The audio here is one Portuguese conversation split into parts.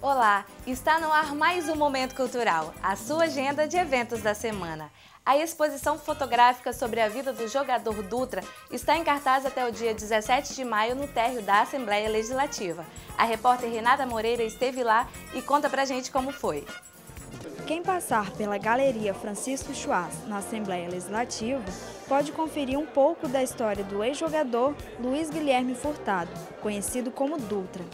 Olá, está no ar mais um Momento Cultural, a sua agenda de eventos da semana. A exposição fotográfica sobre a vida do jogador Dutra está em cartaz até o dia 17 de maio no térreo da Assembleia Legislativa. A repórter Renata Moreira esteve lá e conta pra gente como foi. Quem passar pela Galeria Francisco Schwarz na Assembleia Legislativa pode conferir um pouco da história do ex-jogador Luiz Guilherme Furtado, conhecido como Dutra.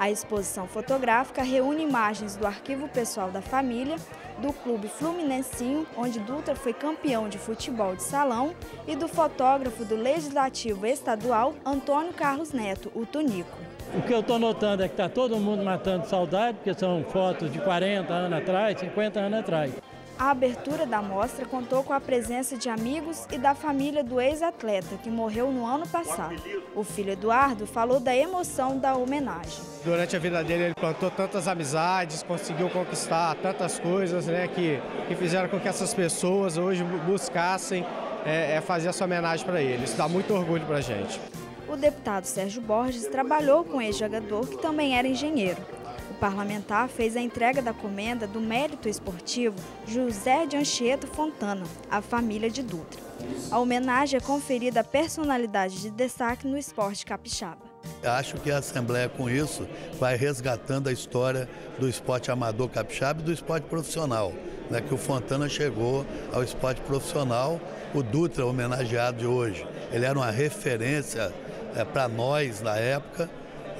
A exposição fotográfica reúne imagens do arquivo pessoal da família, do clube Fluminensinho, onde Dutra foi campeão de futebol de salão, e do fotógrafo do Legislativo Estadual Antônio Carlos Neto, o Tunico. O que eu estou notando é que está todo mundo matando saudade, porque são fotos de 40 anos atrás, 50 anos atrás. A abertura da mostra contou com a presença de amigos e da família do ex-atleta, que morreu no ano passado. O filho Eduardo falou da emoção da homenagem. Durante a vida dele, ele plantou tantas amizades, conseguiu conquistar tantas coisas né, que, que fizeram com que essas pessoas hoje buscassem é, é fazer essa homenagem para ele. Isso dá muito orgulho para a gente. O deputado Sérgio Borges trabalhou com o ex-jogador, que também era engenheiro parlamentar fez a entrega da comenda do mérito esportivo José de Anchieta Fontana, à família de Dutra. A homenagem é conferida a personalidade de destaque no esporte capixaba. Acho que a Assembleia, com isso, vai resgatando a história do esporte amador capixaba e do esporte profissional. Né, que o Fontana chegou ao esporte profissional, o Dutra, homenageado de hoje. Ele era uma referência é, para nós na época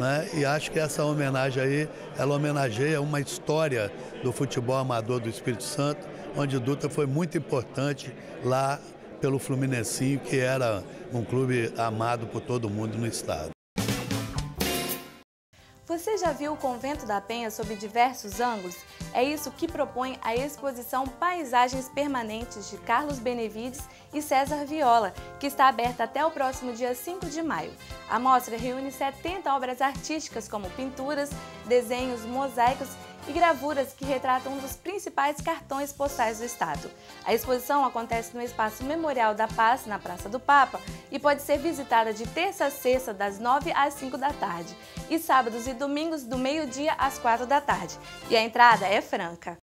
né? E acho que essa homenagem aí, ela homenageia uma história do futebol amador do Espírito Santo, onde Dutra foi muito importante lá pelo Fluminensinho, que era um clube amado por todo mundo no estado. Você já viu o Convento da Penha sob diversos ângulos? É isso que propõe a exposição Paisagens Permanentes de Carlos Benevides e César Viola, que está aberta até o próximo dia 5 de maio. A mostra reúne 70 obras artísticas como pinturas, desenhos, mosaicos e gravuras que retratam um dos principais cartões postais do estado. A exposição acontece no Espaço Memorial da Paz, na Praça do Papa, e pode ser visitada de terça a sexta, das 9 às 5 da tarde, e sábados e domingos, do meio-dia às 4 da tarde. E a entrada é franca.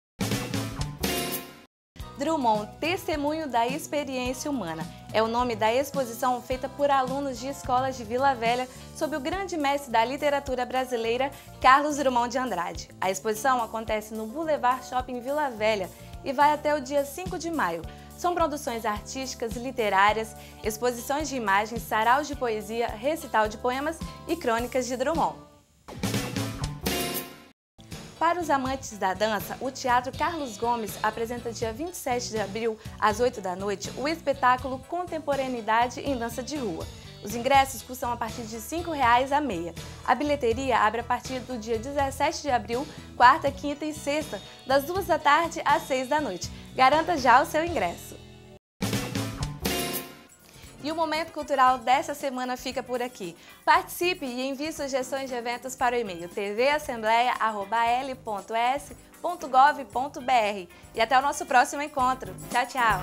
Drummond, Testemunho da Experiência Humana. É o nome da exposição feita por alunos de escolas de Vila Velha sob o grande mestre da literatura brasileira, Carlos Drummond de Andrade. A exposição acontece no Boulevard Shopping Vila Velha e vai até o dia 5 de maio. São produções artísticas, literárias, exposições de imagens, saraus de poesia, recital de poemas e crônicas de Drummond. Para os amantes da dança, o Teatro Carlos Gomes apresenta dia 27 de abril, às 8 da noite, o espetáculo Contemporaneidade em Dança de Rua. Os ingressos custam a partir de R$ 5,00 a meia. A bilheteria abre a partir do dia 17 de abril, quarta, quinta e sexta, das 2 da tarde às 6 da noite. Garanta já o seu ingresso. E o Momento Cultural dessa semana fica por aqui. Participe e envie sugestões de eventos para o e-mail tvassembleia.l.s.gov.br. E até o nosso próximo encontro. Tchau, tchau!